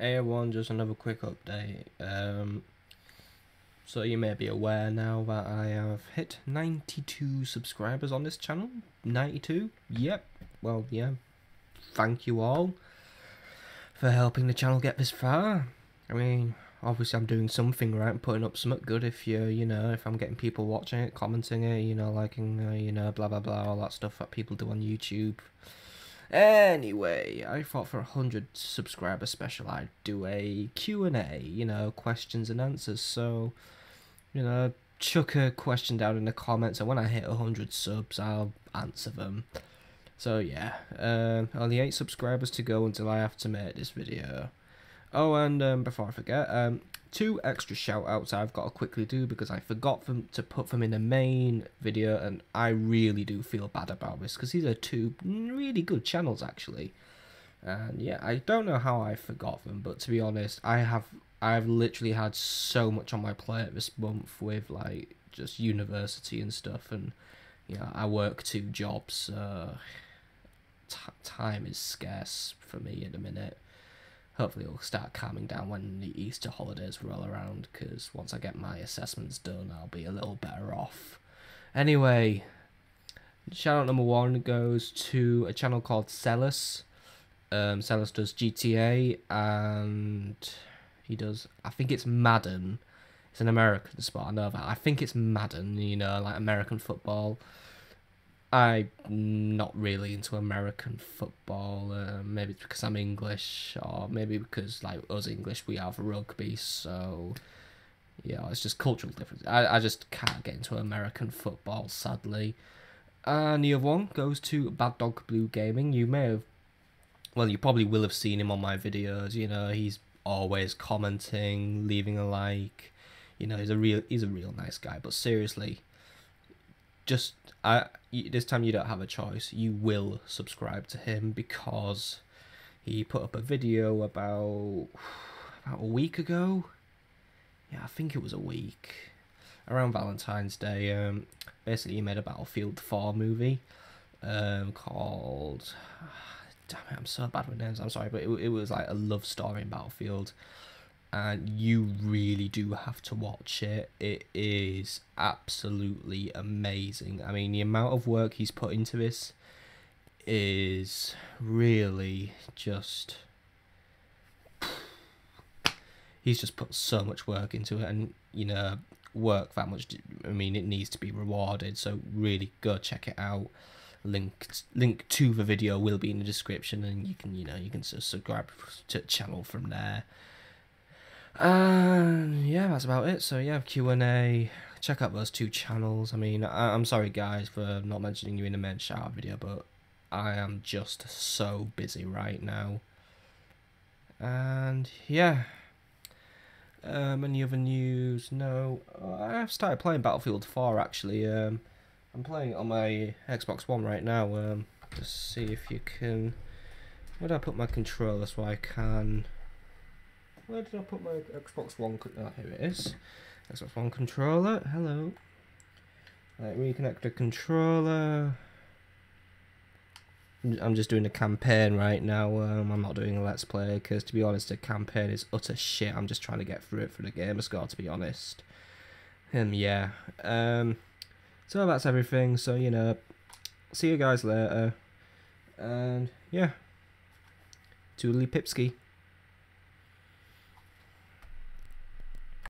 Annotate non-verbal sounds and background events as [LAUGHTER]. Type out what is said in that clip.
Hey everyone, just another quick update. Um, so you may be aware now that I have hit 92 subscribers on this channel. 92? Yep. Well, yeah. Thank you all for helping the channel get this far. I mean, obviously I'm doing something right and putting up something good if you, you know, if I'm getting people watching it, commenting it, you know, liking, uh, you know, blah blah blah, all that stuff that people do on YouTube. Anyway, I thought for a hundred subscriber special I'd do a Q&A, you know, questions and answers. So, you know, chuck a question down in the comments and when I hit a hundred subs I'll answer them. So yeah, um, only 8 subscribers to go until I have to make this video. Oh, and um, before I forget, um, two extra shout outs I've got to quickly do because I forgot them to put them in the main video and I really do feel bad about this because these are two really good channels actually. And yeah, I don't know how I forgot them, but to be honest, I have I've literally had so much on my plate this month with like just university and stuff and you know, I work two jobs, so time is scarce for me in a minute hopefully it'll start calming down when the Easter holidays roll around because once I get my assessments done, I'll be a little better off. Anyway, shout out number one goes to a channel called Cellus. Um, Cellus does GTA and he does, I think it's Madden. It's an American sport, I know that. I think it's Madden, you know, like American football. I'm not really into American football. Uh, maybe it's because I'm English, or maybe because like us English we have rugby. So yeah, it's just cultural difference. I I just can't get into American football, sadly. And the other one goes to Bad Dog Blue Gaming. You may have, well, you probably will have seen him on my videos. You know, he's always commenting, leaving a like. You know, he's a real he's a real nice guy. But seriously, just I this time you don't have a choice. You will subscribe to him because he put up a video about about a week ago. Yeah, I think it was a week around Valentine's Day. Um, basically, he made a Battlefield 4 movie um, called. [SIGHS] Damn it, I'm so bad with names. I'm sorry, but it, it was like a love story in Battlefield and you really do have to watch it. It is absolutely amazing. I mean, the amount of work he's put into this is really just. He's just put so much work into it, and you know, work that much. I mean, it needs to be rewarded. So really, go check it out. Link link to the video will be in the description, and you can you know you can subscribe to the channel from there. And yeah, that's about it. So yeah, Q&A. Check out those two channels. I mean, I- am sorry guys for not mentioning you in the main shout video, but I am just so busy right now. And yeah. Um, any other news? No. I've started playing Battlefield 4 actually. Um, I'm playing it on my Xbox One right now. Um, just see if you can. Where do I put my controller so I can where did I put my Xbox One? Oh, here it is. Xbox One controller. Hello. Right, reconnect the controller. I'm just doing a campaign right now. Um, I'm not doing a let's play because, to be honest, the campaign is utter shit. I'm just trying to get through it for the gamer score, to be honest. Um, yeah. Um, so that's everything. So you know, see you guys later. And yeah, Toodly Pipski.